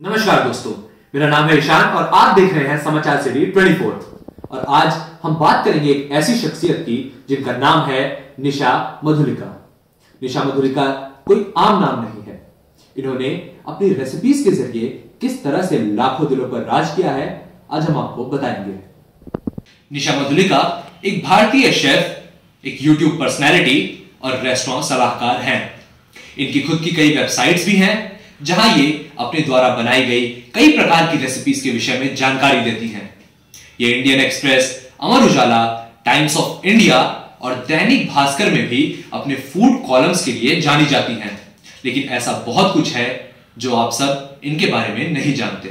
नमस्कार दोस्तों, मेरा नाम है ईशान और आप देख रहे हैं समाचार सिटी 24 और आज हम बात करेंगे एक ऐसी शख्सियत की, जिनका नाम है निशा मधुलिका। निशा मधुलिका कोई आम नाम नहीं है। इन्होंने अपनी रेसिपीज़ के ज़रिए किस तरह से लाखों दिलों पर राज किया है, आज हम आपको बताएँगे। निशा मधुलिका एक भारतीय शेफ एक यूट्यूब पर्सनैलिटी और रेस्टोरेंट सलाहकार हैं। इनकी खुद की कई वेबसाइट्स भी हैं जहाँ ये अपने द्वारा बनाई गई कई प्रकार की रेसिपीज़ के विषय में जानकारी देती हैं। ये Indian Express Amar Ujala Times of India और दैनिक भास्कर में भी अपने फ़ूड कॉलम्स के लिए जानी जाती हैं। लेकिन ऐसा बहुत कुछ है जो आप सब इनके बारे में नहीं जानते।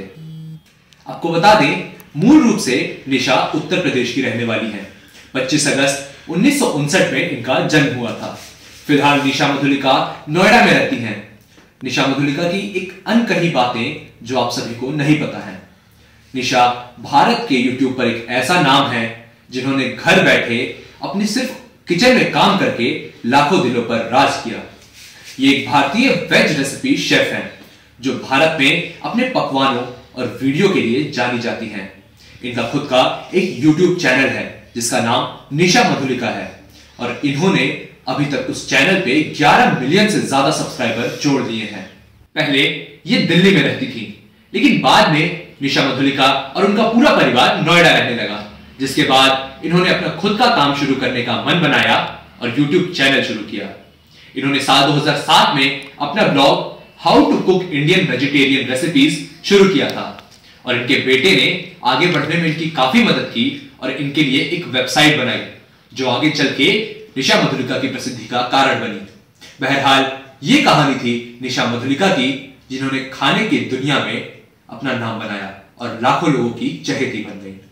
आपको बता दें, मूल रूप से निशा उत्तर प्रदेश की रहने वाली है। 25 अगस्त उन्नीस सौ उनसठ में इनका जन्म हुआ था। फ़िलहाल निशा मधुलिका नोएडा में रहती हैं। निशा मधुलिका की एक अनकही बातें जो आप सभी को नहीं पता है। निशा भारत के यूट्यूब पर एक ऐसा नाम है, जिन्होंने घर बैठे अपनी सिर्फ़ किचन में काम करके लाखों दिलों पर राज किया। ये एक भारतीय वेज रेसिपी शेफ है, जो भारत में अपने पकवानों और वीडियो के लिए जानी जाती हैं। इनका खुद का एक यूट्यूब चैनल है, जिसका नाम निशा मधुलिका है, और इन्होंने अभी तक उस चैनल पे 11 मिलियन से ज़्यादा सब्सक्राइबर जोड़ दिए हैं। पहले ये दिल्ली में रहती थी, लेकिन बाद में निशा मधुलिका और उनका पूरा परिवार नोएडा रहने लगा, जिसके बाद इन्होंने अपना खुद का काम शुरू करने का मन बनाया और यूट्यूब चैनल शुरू किया। इन्होंने साल 2007 में अपना blog how to cook Indian vegetarian recipes शुरू किया था और इनके बेटे ने आगे बढ़ने में इनकी काफ़ी मदद की और इनके लिए एक वेबसाइट बनाई, जो आगे चल के निशा मधुलिका की प्रसिद्धि का कारण बनी। बहरहाल, ये कहानी थी निशा मधुलिका की, जिन्होंने खाने की दुनिया में अपना नाम बनाया और लाखों लोगों की चहेती बन गई।